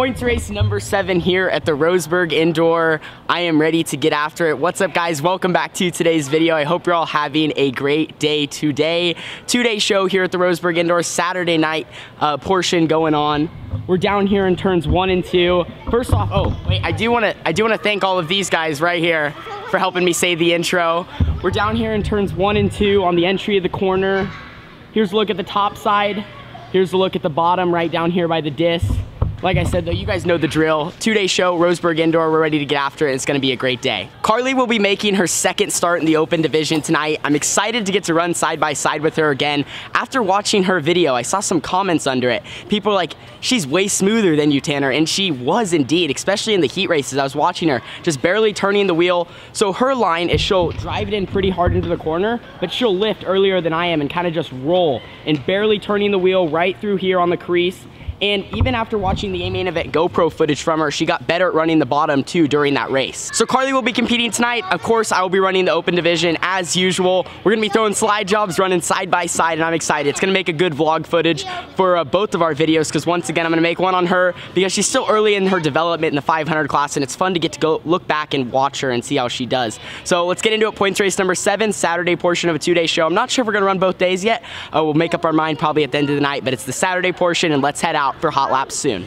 Points race number seven here at the Roseburg Indoor. I am ready to get after it. What's up guys? Welcome back to today's video. I hope you're all having a great day today. Two-day show here at the Roseburg Indoor, Saturday night uh, portion going on. We're down here in turns one and two. First off, oh wait, I do want to I do want to thank all of these guys right here for helping me say the intro. We're down here in turns one and two on the entry of the corner. Here's a look at the top side. Here's a look at the bottom right down here by the disc. Like I said though, you guys know the drill. Two-day show, Roseburg Indoor, we're ready to get after it. It's gonna be a great day. Carly will be making her second start in the open division tonight. I'm excited to get to run side by side with her again. After watching her video, I saw some comments under it. People like, she's way smoother than you, Tanner, and she was indeed, especially in the heat races. I was watching her, just barely turning the wheel. So her line is she'll drive it in pretty hard into the corner, but she'll lift earlier than I am and kind of just roll and barely turning the wheel right through here on the crease and even after watching the A-Main event GoPro footage from her, she got better at running the bottom too during that race. So Carly will be competing tonight. Of course, I will be running the open division as usual. We're gonna be throwing slide jobs, running side by side, and I'm excited. It's gonna make a good vlog footage for uh, both of our videos because once again, I'm gonna make one on her because she's still early in her development in the 500 class and it's fun to get to go look back and watch her and see how she does. So let's get into it. Points race number seven, Saturday portion of a two-day show. I'm not sure if we're gonna run both days yet. Uh, we'll make up our mind probably at the end of the night, but it's the Saturday portion and let's head out for hot laps soon.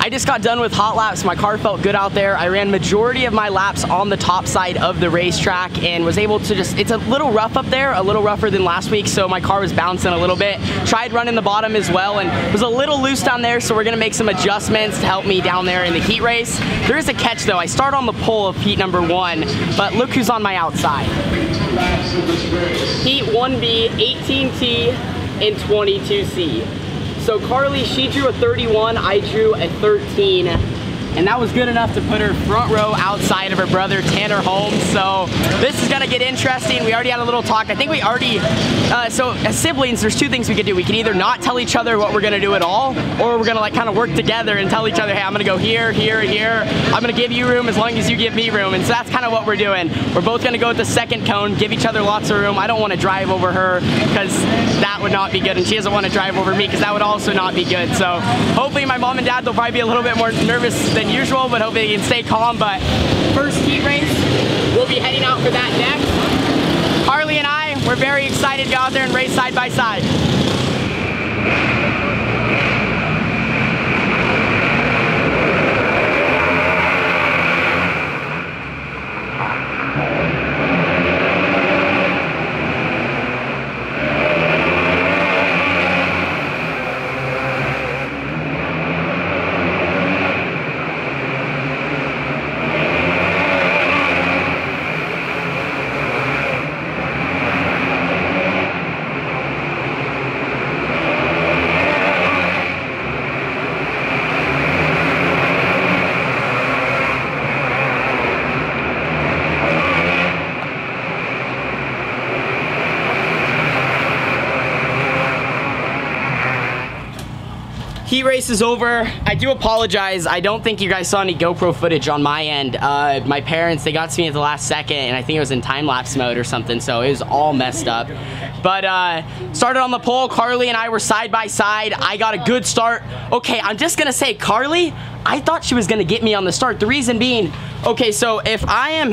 I just got done with hot laps. My car felt good out there. I ran majority of my laps on the top side of the racetrack and was able to just, it's a little rough up there, a little rougher than last week, so my car was bouncing a little bit. Tried running the bottom as well and was a little loose down there, so we're gonna make some adjustments to help me down there in the heat race. There is a catch though. I start on the pole of heat number one, but look who's on my outside. Heat 1B, 18T, and 22C. So Carly, she drew a 31, I drew a 13 and that was good enough to put her front row outside of her brother Tanner Holmes. So this is gonna get interesting. We already had a little talk. I think we already, uh, so as siblings, there's two things we could do. We can either not tell each other what we're gonna do at all, or we're gonna like kind of work together and tell each other, hey, I'm gonna go here, here, here. I'm gonna give you room as long as you give me room. And so that's kind of what we're doing. We're both gonna go with the second cone, give each other lots of room. I don't wanna drive over her because that would not be good. And she doesn't wanna drive over me because that would also not be good. So hopefully my mom and dad they'll probably be a little bit more nervous than usual, but hopefully they can stay calm. But first heat race, we'll be heading out for that next. Harley and I, we're very excited to go out there and race side by side. Heat race is over. I do apologize. I don't think you guys saw any GoPro footage on my end. Uh, my parents, they got to me at the last second and I think it was in time-lapse mode or something, so it was all messed up. But uh, started on the pole, Carly and I were side by side. I got a good start. Okay, I'm just gonna say, Carly, I thought she was gonna get me on the start. The reason being, okay, so if I am,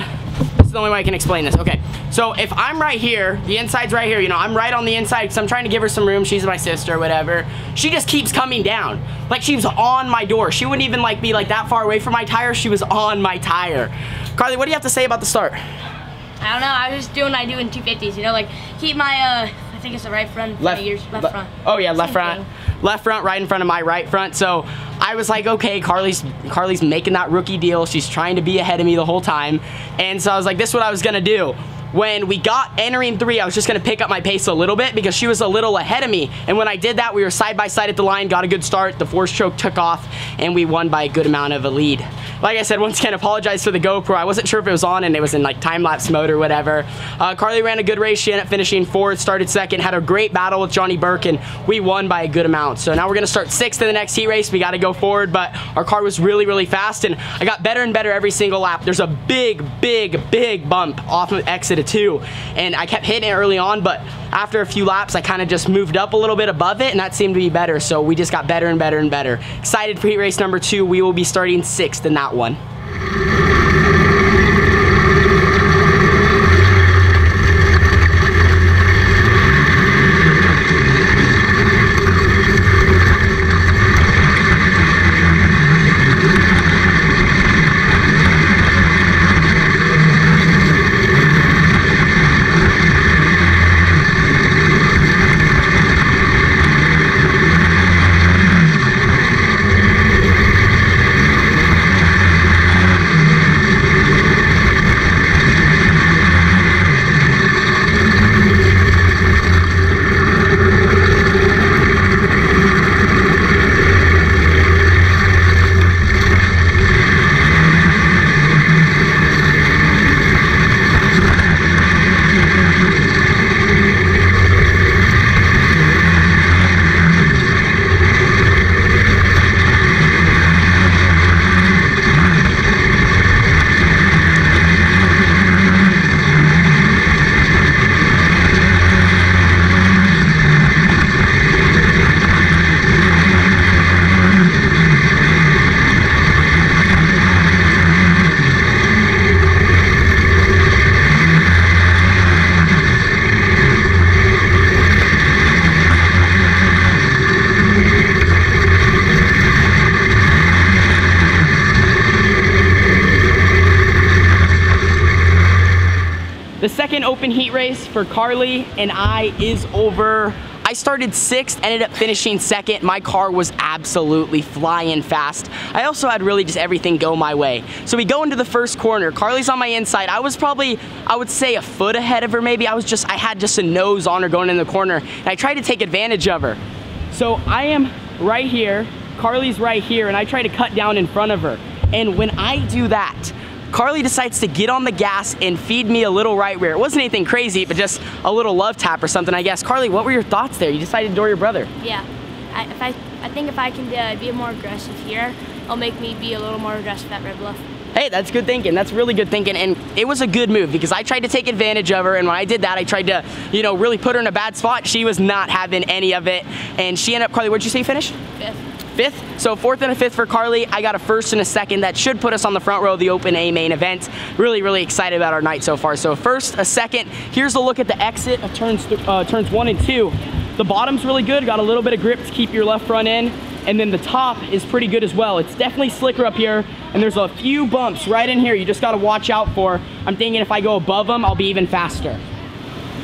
the only way I can explain this. Okay, so if I'm right here, the inside's right here, you know, I'm right on the inside because I'm trying to give her some room. She's my sister, whatever. She just keeps coming down. Like she was on my door. She wouldn't even like be like that far away from my tire. She was on my tire. Carly, what do you have to say about the start? I don't know. I was just doing what I do in 250s. You know, like keep my, uh, I think it's the right front, left, yours, left le front. Oh yeah, left Same front. thing. Left front, right in front of my right front. So I was like, okay, Carly's Carly's making that rookie deal. She's trying to be ahead of me the whole time. And so I was like, this is what I was gonna do when we got entering three, I was just gonna pick up my pace a little bit because she was a little ahead of me. And when I did that, we were side by side at the line, got a good start. The four stroke took off and we won by a good amount of a lead. Like I said, once again, apologize for the GoPro. I wasn't sure if it was on and it was in like time-lapse mode or whatever. Uh, Carly ran a good race. She ended up finishing fourth, started second, had a great battle with Johnny Burke, and we won by a good amount. So now we're gonna start sixth in the next heat race. We gotta go forward, but our car was really, really fast, and I got better and better every single lap. There's a big, big, big bump off of exit two. And I kept hitting it early on, but after a few laps, I kind of just moved up a little bit above it, and that seemed to be better. So we just got better and better and better. Excited for heat race number two. We will be starting sixth in that one. For Carly and I is over. I started sixth, ended up finishing second. My car was absolutely flying fast. I also had really just everything go my way. So we go into the first corner. Carly's on my inside. I was probably, I would say a foot ahead of her maybe. I was just, I had just a nose on her going in the corner. And I tried to take advantage of her. So I am right here, Carly's right here, and I try to cut down in front of her. And when I do that, Carly decides to get on the gas and feed me a little right rear. It wasn't anything crazy, but just a little love tap or something, I guess. Carly, what were your thoughts there? You decided to door your brother. Yeah, I, if I, I think if I can uh, be more aggressive here, it'll make me be a little more aggressive at Red Bluff. Hey, that's good thinking. That's really good thinking. And it was a good move because I tried to take advantage of her. And when I did that, I tried to, you know, really put her in a bad spot. She was not having any of it. And she ended up, Carly, what'd you say you finished? Fifth. Fifth. So fourth and a fifth for Carly. I got a first and a second. That should put us on the front row of the Open A main event. Really, really excited about our night so far. So first, a second. Here's a look at the exit of turns, uh, turns one and two. The bottom's really good. Got a little bit of grip to keep your left front in. And then the top is pretty good as well. It's definitely slicker up here. And there's a few bumps right in here you just gotta watch out for. I'm thinking if I go above them, I'll be even faster.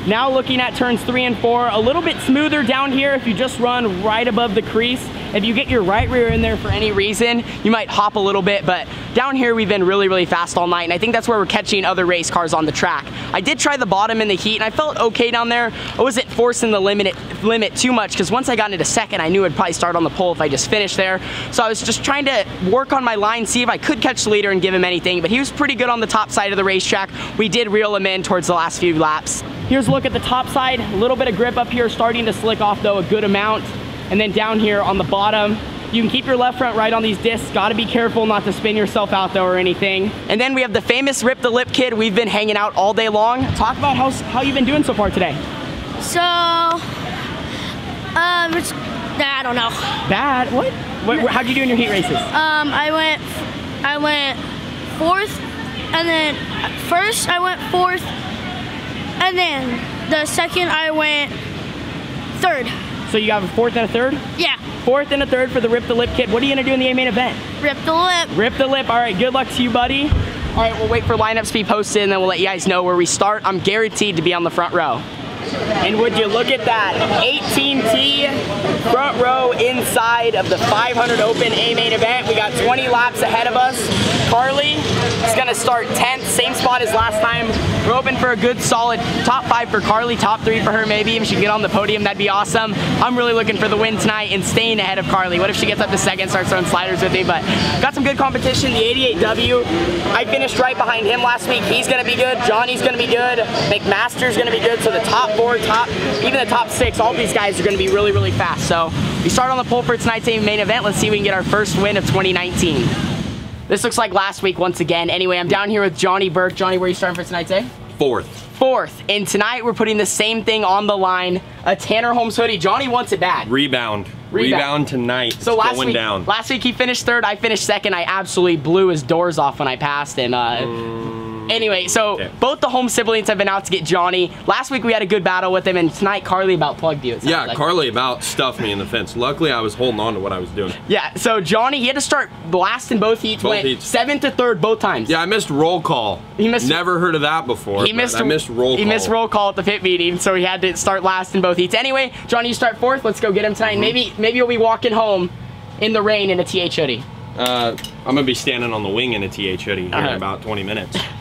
Now looking at turns three and four, a little bit smoother down here if you just run right above the crease. If you get your right rear in there for any reason, you might hop a little bit, but down here we've been really, really fast all night, and I think that's where we're catching other race cars on the track. I did try the bottom in the heat, and I felt okay down there. I wasn't forcing the limit, limit too much, because once I got into second, I knew I'd probably start on the pole if I just finished there. So I was just trying to work on my line, see if I could catch the leader and give him anything, but he was pretty good on the top side of the racetrack. We did reel him in towards the last few laps. Here's a look at the top side. A little bit of grip up here, starting to slick off though a good amount. And then down here on the bottom, you can keep your left front right on these discs. Gotta be careful not to spin yourself out though or anything. And then we have the famous Rip the Lip kid. We've been hanging out all day long. Talk about how, how you've been doing so far today. So, um, it's, I don't know. Bad? What? what how'd you do in your heat races? Um, I went, I went fourth, and then first I went fourth, and then the second I went third. So you got a fourth and a third? Yeah, Fourth and a third for the Rip the Lip kid. What are you gonna do in the A main event? rip the lip. Rip the lip. All right, good luck to you, buddy. All right, we'll wait for lineups to be posted and then we'll let you guys know where we start. I'm guaranteed to be on the front row. And would you look at that, 18T front row inside of the 500 Open A main event. We got 20 laps ahead of us. Carly is gonna start 10th, same spot as last time. We're hoping for a good solid top five for Carly, top three for her maybe. If she can get on the podium, that'd be awesome. I'm really looking for the win tonight and staying ahead of Carly. What if she gets up to second, starts throwing sliders with me? But got some good competition. The 88W, I finished right behind him last week. He's gonna be good. Johnny's gonna be good. McMaster's gonna be good. So the top four, top, even the top six, all these guys are gonna be really, really fast. So we start on the pole for tonight's main event. Let's see if we can get our first win of 2019. This looks like last week once again. Anyway, I'm down here with Johnny Burke. Johnny, where are you starting for tonight's day? fourth. Fourth. And tonight we're putting the same thing on the line. A Tanner Holmes hoodie. Johnny wants it bad. Rebound. Rebound. Rebound, tonight. So It's last going week, down. last week he finished third. I finished second. I absolutely blew his doors off when I passed. And uh, anyway, so okay. both the Holmes siblings have been out to get Johnny. Last week we had a good battle with him, and tonight Carly about plugged you. yeah, like. Carly about stuffed me in the fence. Luckily, I was holding on to what I was doing. Yeah. So Johnny, he had to start blasting both heats. Both heats. seventh to third both times. Yeah, I missed roll call. He missed- Never heard of that before. He missed. I missed roll He call. missed roll call at the pit meeting, so he had to start last in both heats. Anyway, Johnny, you start fourth. Let's go get him tonight. Mm-hmm. Maybe maybe you'll be walking home in the rain in a TH hoodie. Uh, I'm gonna be standing on the wing in a TH hoodie here Uh-huh. in about 20 minutes.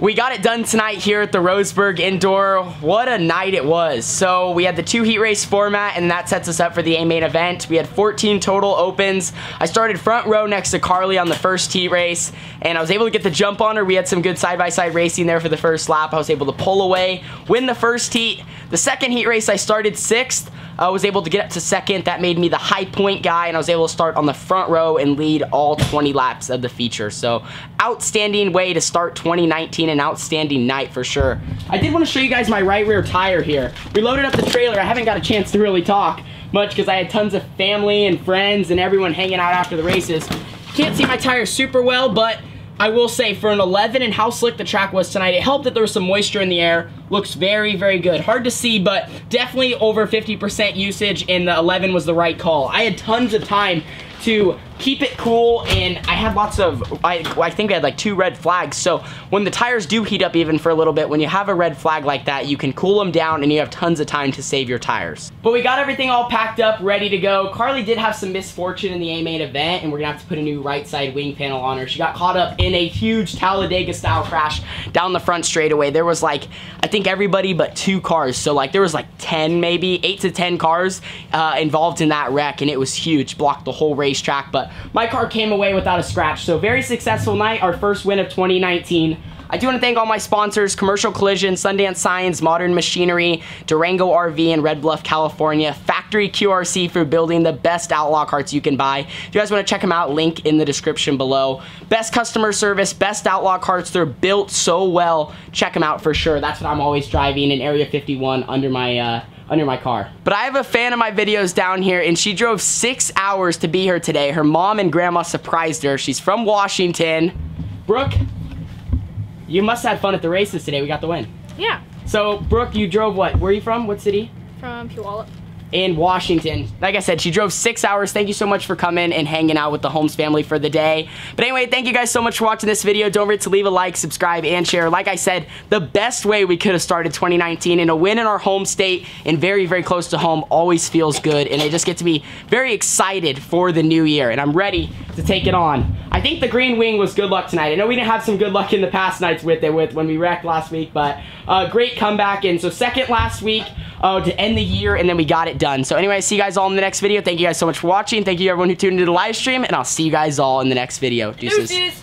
We got it done tonight here at the Roseburg Indoor. What a night it was. So we had the two heat race format and that sets us up for the A main event. We had 14 total opens. I started front row next to Carly on the first heat race and I was able to get the jump on her. We had some good side-by-side racing there for the first lap. I was able to pull away, win the first heat. The second heat race I started sixth. I was able to get up to second. That made me the high point guy, and I was able to start on the front row and lead all 20 laps of the feature. So outstanding way to start 2019, an outstanding night for sure. I did want to show you guys my right rear tire here. We loaded up the trailer. I haven't got a chance to really talk much because I had tons of family and friends and everyone hanging out after the races. Can't see my tire super well, but I will say for an 11 and how slick the track was tonight, it helped that there was some moisture in the air. Looks very, very good. Hard to see, but definitely over 50% usage and the 11 was the right call. I had tons of time to keep it cool and I had lots of, I, I think I had like two red flags. So when the tires do heat up even for a little bit, when you have a red flag like that, you can cool them down and you have tons of time to save your tires. But we got everything all packed up, ready to go. Carly did have some misfortune in the A-main event and we're gonna have to put a new right side wing panel on her. She got caught up in a huge Talladega style crash down the front straightaway. There was like, I think everybody but two cars. So like there was like 10 maybe, eight to 10 cars uh, involved in that wreck and it was huge, blocked the whole racetrack. But my car came away without a scratch. So very successful night, our first win of 2019. I do want to thank all my sponsors, Commercial Collision, Sundance Science, Modern Machinery, Durango RV in Red Bluff, California, Factory QRC for building the best Outlaw karts you can buy. If you guys want to check them out, link in the description below. Best customer service, best Outlaw karts. They're built so well. Check them out for sure. That's what I'm always driving in Area 51 under my uh, under my car. But I have a fan of my videos down here and she drove six hours to be here today. Her mom and grandma surprised her. She's from Washington. Brooke, you must have had fun at the races today. We got the win. Yeah, So, Brooke, you drove what? Where are you from? What city? from Puyallup. In Washington. Like I said, she drove six hours. Thank you so much for coming and hanging out with the Holmes family for the day. But anyway, thank you guys so much for watching this video. Don't forget to leave a like, subscribe, and share. Like I said, the best way we could have started 2019 and a win in our home state and very, very close to home always feels good. And I just get to be very excited for the new year. And I'm ready to take it on. I think the green wing was good luck tonight. I know we didn't have some good luck in the past nights with it with when we wrecked last week, but uh, great comeback. And so second last week uh, to end the year, and then we got it done. So anyway, see you guys all in the next video. Thank you guys so much for watching. Thank you everyone who tuned into the live stream, and I'll see you guys all in the next video. Deuces. Deuces.